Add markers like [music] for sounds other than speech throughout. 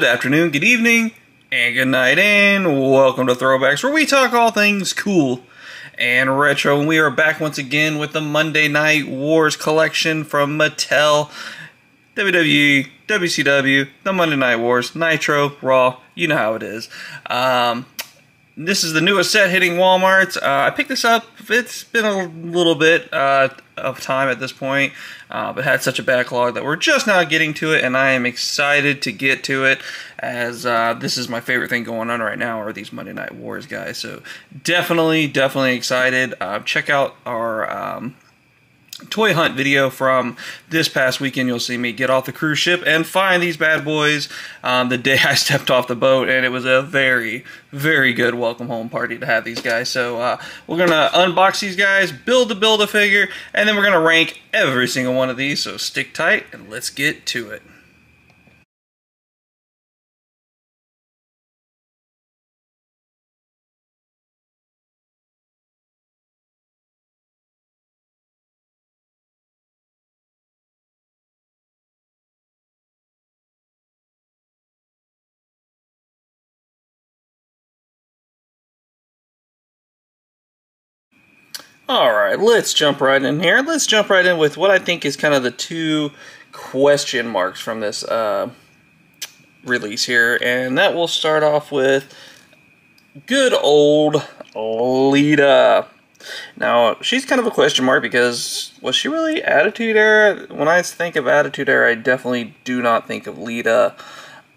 good afternoon, good evening, and good night, and welcome to Throwbacks, where we talk all things cool and retro. And we are back once again with the Monday Night Wars collection from Mattel, WWE, WCW, the Monday Night Wars, Nitro, Raw. You know how it is. Um, this is the newest set hitting Walmart. Uh, I picked this up. It's been a little bit uh, of time at this point, uh, but had such a backlog that we're just now getting to it, and I am excited to get to it as uh, this is my favorite thing going on right now are these Monday Night Wars guys. So definitely, definitely excited. Uh, check out our. Um, toy hunt video from this past weekend. You'll see me get off the cruise ship and find these bad boys um, the day [laughs] I stepped off the boat, and it was a very, very good welcome home party to have these guys. So uh, we're gonna unbox these guys, build the build a figure, and then we're gonna rank every single one of these. So stick tight and let's get to it. All right, let's jump right in here. Let's jump right in with what I think is kind of the two question marks from this uh, release here, and that will start off with good old Lita. Now, she's kind of a question mark because was she really Attitude Era? When I think of Attitude Era, I definitely do not think of Lita.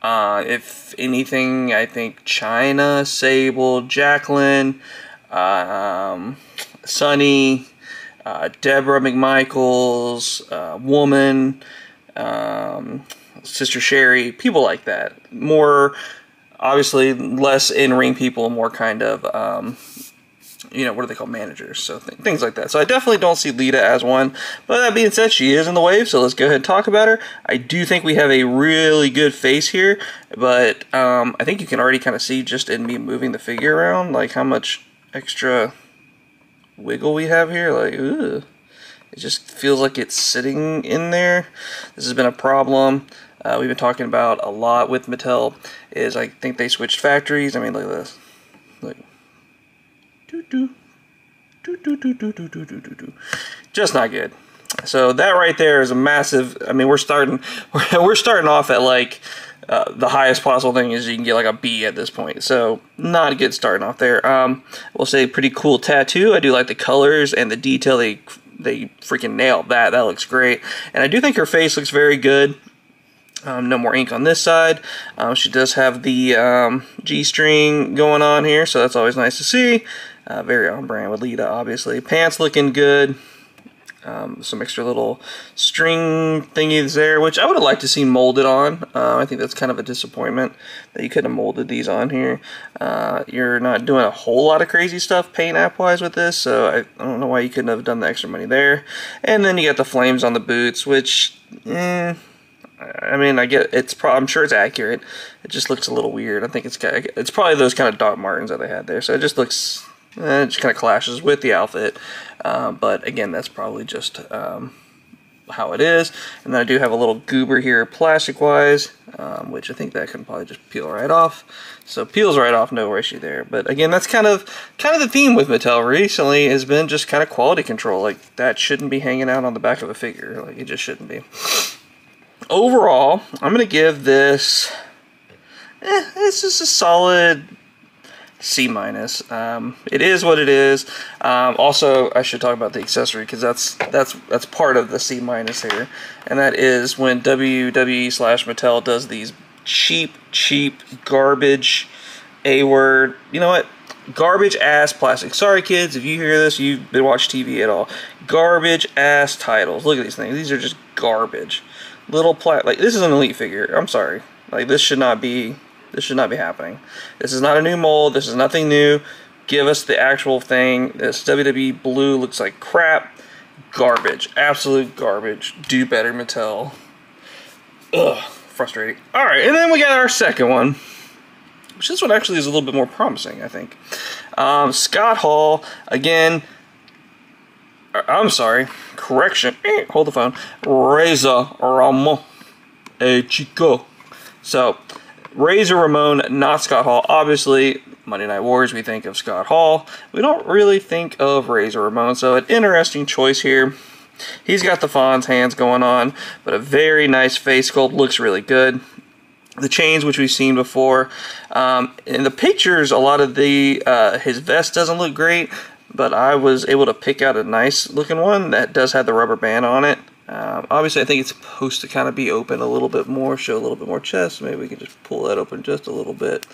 Uh, if anything, I think Chyna, Sable, Jacqueline, um, Sunny, uh, Deborah McMichaels, uh, Woman, um, Sister Sherri, people like that. More, obviously, less in ring people, more kind of, um, you know, what do they call managers? So th- things like that. So I definitely don't see Lita as one. But that being said, she is in the wave, so let's go ahead and talk about her. I do think we have a really good face here, but um, I think you can already kind of see just in me moving the figure around, like how much extra wiggle we have here. Like, ugh. It just feels like it's sitting in there. This has been a problem. Uh, we've been talking about a lot with Mattel. Is I think they switched factories. I mean, look at this. Look. Just not good. So that right there is a massive. I mean, we're starting. [laughs] We're starting off at like uh, the highest possible thing is you can get like a B at this point. So not a good starting off there. Um, we'll say pretty cool tattoo. I do like the colors and the detail. They they freaking nailed that. That looks great. And I do think her face looks very good. Um, no more ink on this side. Um, she does have the um, G-string going on here, so that's always nice to see. Uh, very on brand with Lita, obviously. Pants looking good. Um, some extra little string thingies there, which I would have liked to see molded on. Uh, I think that's kind of a disappointment that you couldn't have molded these on here. Uh, you're not doing a whole lot of crazy stuff paint app-wise with this, so I, I, don't know why you couldn't have done the extra money there. And then you got the flames on the boots, which, eh, I mean, I get it's. Pro- I'm sure it's accurate. It just looks a little weird. I think it's it's probably those kind of Doc Martens that they had there. So it just looks it just kind of clashes with the outfit. Uh, but again, that's probably just um, how it is. And then I do have a little goober here plastic-wise, um, which I think that can probably just peel right off. So peels right off, no issue there. But again, that's kind of kind of the theme with Mattel recently has been just kind of quality control. Like that shouldn't be hanging out on the back of a figure. Like it just shouldn't be. Overall, I'm gonna give this. Eh, this is a solid C minus. Um, it is what it is. Um, also, I should talk about the accessory because that's that's that's part of the C minus here, and that is when WWE slash Mattel does these cheap, cheap garbage, a word. You know what? Garbage ass plastic. Sorry, kids, if you hear this, you've been watching TV at all. Garbage ass titles. Look at these things. These are just garbage. Little plat. Like this is an elite figure. I'm sorry. Like this should not be this should not be happening. This is not a new mold. This is nothing new. Give us the actual thing. This WWE blue looks like crap. Garbage. Absolute garbage. Do better, Mattel. Ugh. Frustrating. Alright, and then we got our second one. Which this one actually is a little bit more promising, I think. Um, Scott Hall, again, uh, I'm sorry, correction, eh, hold the phone, Razor Ramon, a Chico. So, Razor Ramon, not Scott Hall. Obviously, Monday Night Wars, we think of Scott Hall. We don't really think of Razor Ramon, so an interesting choice here. He's got the Fonz hands going on, but a very nice face sculpt, looks really good. The chains, which we've seen before. Um, in the pictures, a lot of the uh, his vest doesn't look great, but I was able to pick out a nice looking one that does have the rubber band on it. Um, obviously, I think it's supposed to kind of be open a little bit more, show a little bit more chest. Maybe we can just pull that open just a little bit.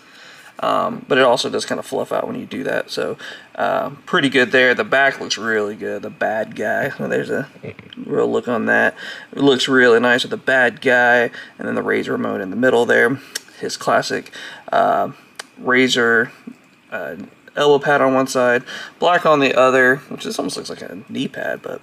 Um, but it also does kind of fluff out when you do that. So uh, pretty good there. The back looks really good. The bad guy. [laughs] There's a real look on that. It looks really nice with the bad guy and then the razor remote in the middle there. His classic uh, razor uh, elbow pad on one side, black on the other, which this almost looks like a knee pad, but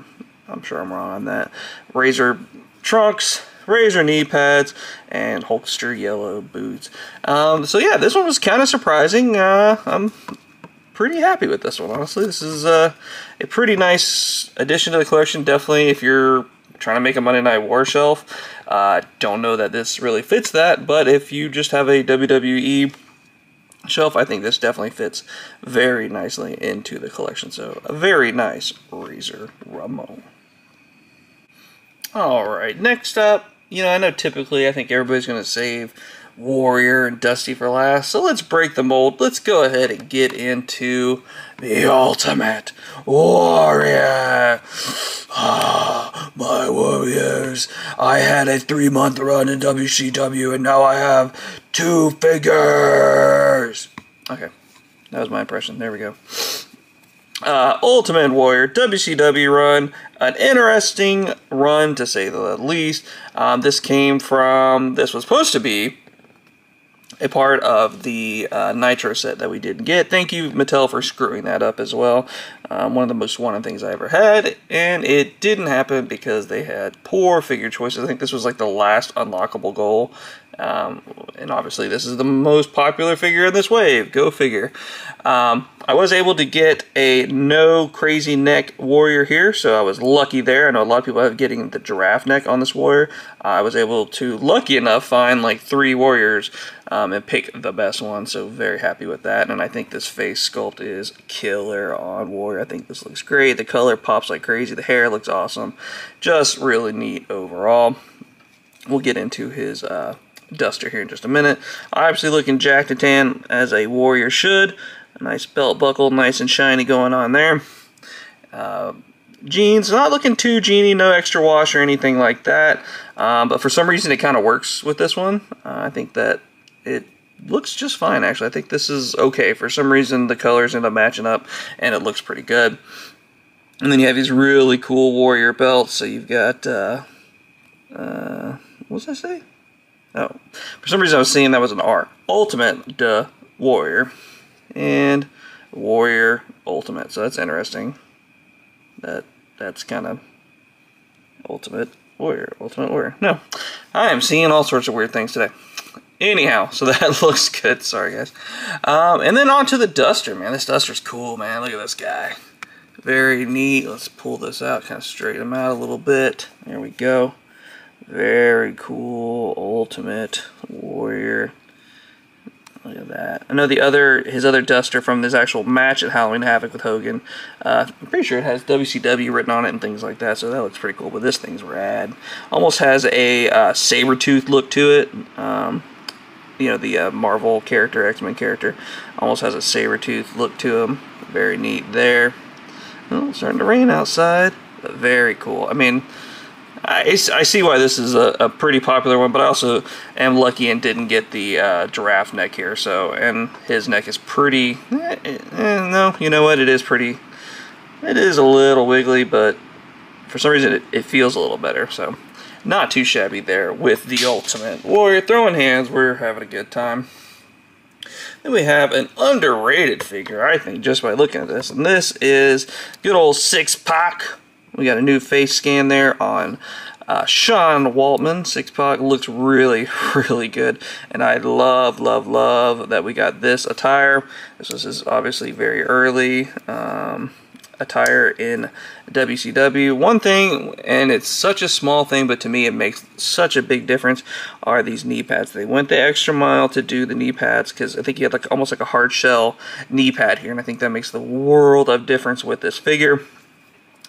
I'm sure I'm wrong on that. Razor trunks, razor knee pads, and Hulkster yellow boots. Um, so yeah, this one was kind of surprising. Uh, I'm pretty happy with this one, honestly. This is uh, a pretty nice addition to the collection. Definitely, if you're trying to make a Monday Night War shelf, uh, don't know that this really fits that, but if you just have a WWE shelf, I think this definitely fits very nicely into the collection. So, a very nice Razor Ramon. Alright, next up, you know, I know typically I think everybody's going to save Warrior and Dusty for last, so let's break the mold. Let's go ahead and get into the Ultimate Warrior. Ah, my Warriors. I had a three month run in WCW, and now I have two figures. Okay, that was my impression. There we go. Uh, Ultimate Warrior WCW run, an interesting run to say the least. Um, this came from, this was supposed to be a part of the uh, Nitro set that we didn't get. Thank you, Mattel, for screwing that up as well. Um, one of the most wanted things I ever had, and it didn't happen because they had poor figure choices. I think this was like the last unlockable goal, um, and obviously this is the most popular figure in this wave. Go figure. Um, I was able to get a no crazy neck warrior here, so I was lucky there. I know a lot of people have getting the giraffe neck on this warrior. Uh, I was able to, lucky enough, find like three warriors um, and pick the best one, so very happy with that. And I think this face sculpt is killer on warrior. I think this looks great. The color pops like crazy. The hair looks awesome. Just really neat overall. We'll get into his uh, duster here in just a minute. Obviously looking jacked and tan as a warrior should. A nice belt buckle, nice and shiny going on there. Uh, jeans, not looking too jeany, no extra wash or anything like that. Um, but for some reason it kind of works with this one. Uh, I think that it looks just fine actually. I think this is okay. For some reason the colors end up matching up and it looks pretty good. And then you have these really cool warrior belts. So you've got, uh, uh, what was I say? Oh, for some reason I was seeing that was an R. Ultimate, duh, warrior and Warrior Ultimate. So that's interesting. That that's kind of Ultimate Warrior, Ultimate Warrior. No, I am seeing all sorts of weird things today. Anyhow, [laughs] so that [laughs] looks good. Sorry, guys. Um, and then on to the Duster, man. This Duster's cool, man. Look at this guy. Very neat. Let's pull this out, kind of straighten him out a little bit. There we go. Very cool. Ultimate Warrior. Look at that. I know the other his other duster from this actual match at Halloween Havoc with Hogan. Uh, I'm pretty sure it has WCW written on it and things like that, so that looks pretty cool. But this thing's rad. Almost has a uh, Sabretooth look to it. Um, you know the uh, Marvel character, X Men character, almost has a Sabretooth look to him. Very neat there. Oh, starting to rain outside. But very cool. I mean I, I see why this is a, a, pretty popular one, but I also am lucky and didn't get the uh, giraffe neck here. So, and his neck is pretty. Eh, eh, no, you know what? It is pretty. It is a little wiggly, but for some reason it, it feels a little better. So, not too shabby there with the Ultimate Warrior throwing hands. We're having a good time. Then we have an underrated figure, I think, just by looking at this. And this is good old Six Pack we got a new face scan there on uh, Sean Waltman. Six Pack looks really, [laughs] really good. And I love, love, love that we got this attire. This is obviously very early. Um, attire in WCW. One thing, and it's such a small thing, but to me it makes such a big difference, are these knee pads. They went the extra mile to do the knee pads because I think you had like almost like a hard shell knee pad here, and I think that makes the world of difference with this figure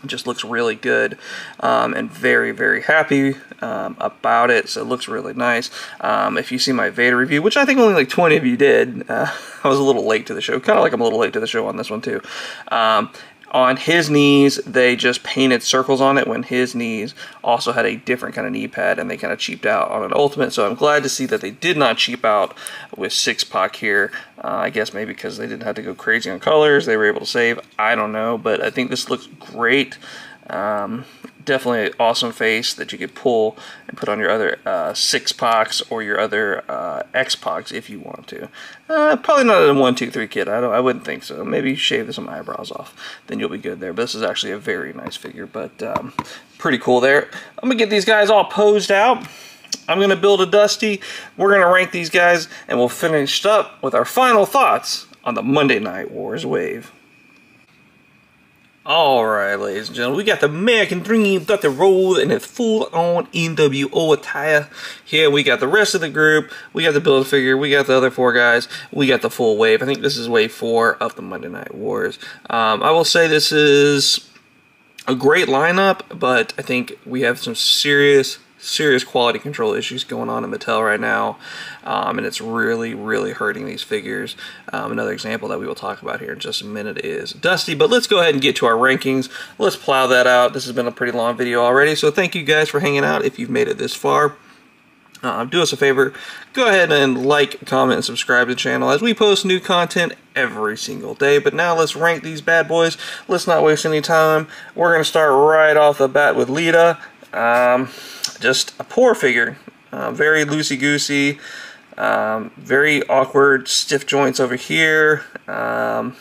just looks really good um, and very very happy um, about it so it looks really nice. Um, if you see my Vader review which I think only like 20 of you did uh, [laughs] I was a little late to the show kind of like I'm a little late to the show on this one too. Um, on his knees, they just painted circles on it when his knees also had a different kind of knee pad and they kind of cheaped out on an Ultimate. So I'm glad to see that they did not cheap out with Six Pack here. Uh, I guess maybe because they didn't have to go crazy on colors. They were able to save. I don't know, but I think this looks great. Um, definitely an awesome face that you could pull and put on your other uh, 6-Pacs or your other uh, X-Pacs if you want to. Uh, probably not a one, two, three kid. I don't. I wouldn't think so. Maybe shave some eyebrows off, then you'll be good there. But this is actually a very nice figure, but um, pretty cool there. I'm gonna get these guys all posed out. I'm gonna build a Dusty. We're gonna rank these guys, and we'll finish up with our final thoughts on the Monday Night Wars wave. Alright, ladies and gentlemen, we got the American Dream, got the roll in its full-on NWO attire. Here we got the rest of the group, we got the build figure, we got the other four guys, we got the full wave. I think this is wave four of the Monday Night Wars. Um, I will say this is a great lineup, but I think we have some serious serious quality control issues going on in Mattel right now, um, and it's really, really hurting these figures. Um, another example that we will talk about here in just a minute is Dusty, but let's go ahead and get to our rankings. Let's plow that out. This has been a pretty long video already, so thank you guys for hanging out if you've made it this far. Uh, do us a favor, go ahead and like, comment, and subscribe to the channel as we post new content every single day. But now let's rank these bad boys. Let's not waste any time. We're going to start right off the bat with Lita. Um, just a poor figure. Uh, very loosey-goosey. Um, very awkward stiff joints over here. Um,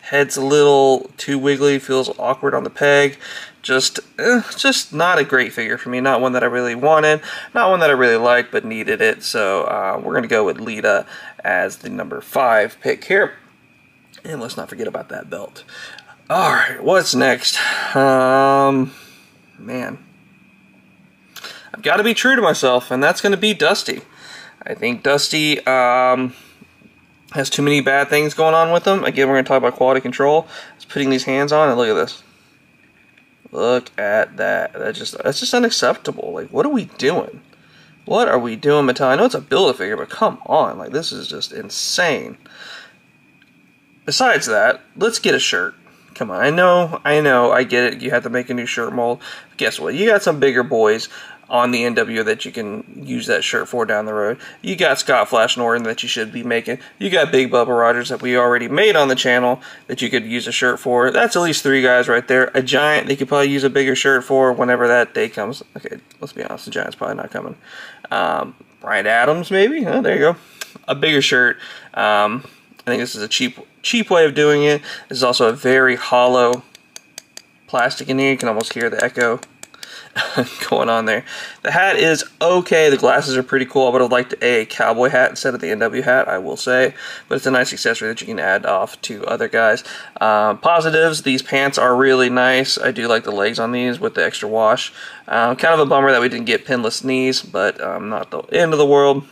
head's a little too wiggly, feels awkward on the peg. Just, eh, just not a great figure for me. Not one that I really wanted. Not one that I really liked, but needed it. So uh, we're going to go with Lita as the number five pick here. And let's not forget about that belt. Alright, what's next? Um, man. I've got to be true to myself, and that's going to be Dusty. I think Dusty um, has too many bad things going on with him. Again, we're going to talk about quality control. Just putting these hands on, and look at this. Look at that. That's just that's just unacceptable. Like, what are we doing? What are we doing, Mattel? I know it's a Build-A-Figure, but come on. Like, this is just insane. Besides that, let's get a shirt. Come on, I know, I know, I get it. You have to make a new shirt mold. Guess what? You got some bigger boys on the NWO that you can use that shirt for down the road. You got Scott Flash Norton that you should be making. You got Big Bubba Rogers that we already made on the channel that you could use a shirt for. That's at least three guys right there. A Giant they could probably use a bigger shirt for whenever that day comes. Okay, let's be honest, the Giant's probably not coming. Um, Brian Adams maybe. Oh, there you go. A bigger shirt. Um, I think this is a cheap cheap way of doing it. This is also a very hollow plastic in here. You can almost hear the echo [laughs] going on there. The hat is okay. The glasses are pretty cool. I would have liked a cowboy hat instead of the NW hat, I will say. But it's a nice accessory that you can add off to other guys. Um, positives, these pants are really nice. I do like the legs on these with the extra wash. Um, kind of a bummer that we didn't get pinless knees, but um, not the end of the world.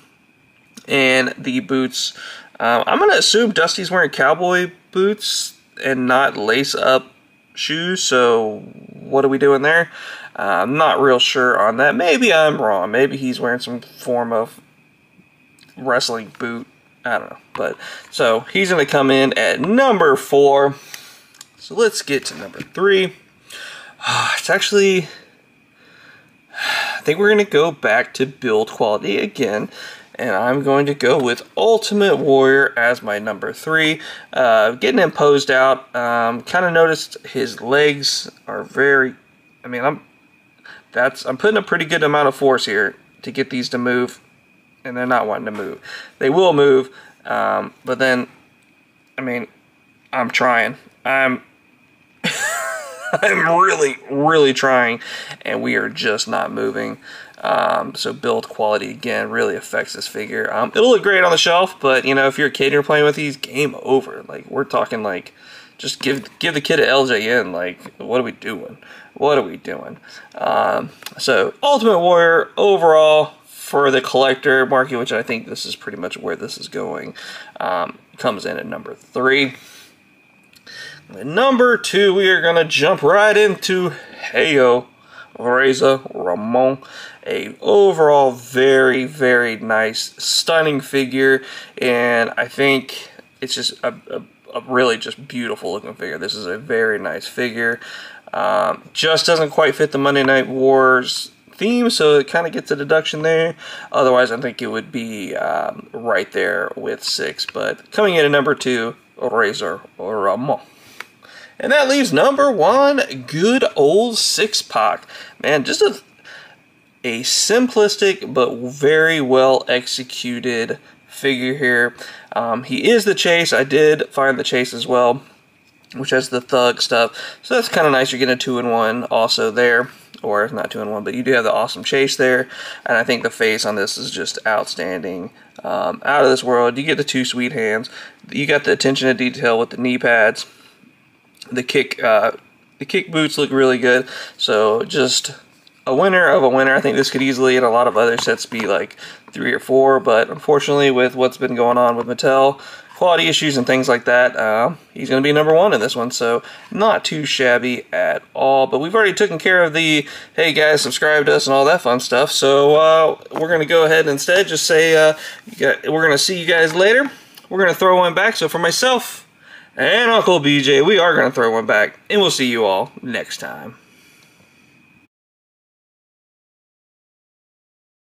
And the boots, um, I'm going to assume Dusty's wearing cowboy boots and not lace-up shoes, so what are we doing there? Uh, I'm not real sure on that. Maybe I'm wrong. Maybe he's wearing some form of wrestling boot. I don't know. But so he's going to come in at number four. So let's get to number three. [sighs] It's actually, I think we're going to go back to build quality again. And I'm going to go with Ultimate Warrior as my number three. Uh, getting him posed out. Um, kind of noticed his legs are very, I mean, I'm that's I'm putting a pretty good amount of force here to get these to move, and they're not wanting to move. They will move, um, but then, I mean, I'm trying. I'm [laughs] I'm really, really trying, and we are just not moving. Um, so build quality again really affects this figure. Um, it'll look great on the shelf, but you know if you're a kid and you're playing with these, game over. Like we're talking like just give give the kid an LJN. Like, what are we doing? What are we doing? Um, so, Ultimate Warrior overall for the collector market, which I think this is pretty much where this is going, um, comes in at number three. number two, we are going to jump right into Heyo Razor Ramon. A overall very, very nice, stunning figure, and I think it's just a, a, a really just beautiful looking figure. This is a very nice figure. Um, just doesn't quite fit the Monday Night Wars theme, so it kind of gets a deduction there. Otherwise, I think it would be um, right there with six. But coming in at number two, Razor Ramon. And that leaves number one, good old six pack. Man, just a a simplistic but very well executed figure here. Um, he is the chase. I did find the chase as well, which has the thug stuff. So that's kind of nice. You're getting a two in one also there or not two in one, but you do have the awesome chase there, and I think the face on this is just outstanding. Um, out of this world, you get the two sweet hands, you got the attention to detail with the knee pads, the kick, uh, the kick boots look really good. So just a winner of a winner. I think this could easily, in a lot of other sets, be like three or four, but unfortunately, with what's been going on with Mattel, quality issues and things like that, uh, he's going to be number one in this one. So not too shabby at all. But we've already taken care of the, hey guys, subscribe to us and all that fun stuff. So uh, we're going to go ahead and instead just say uh, got, we're going to see you guys later. We're going to throw one back. So for myself and Uncle BJ, we are going to throw one back. And we'll see you all next time.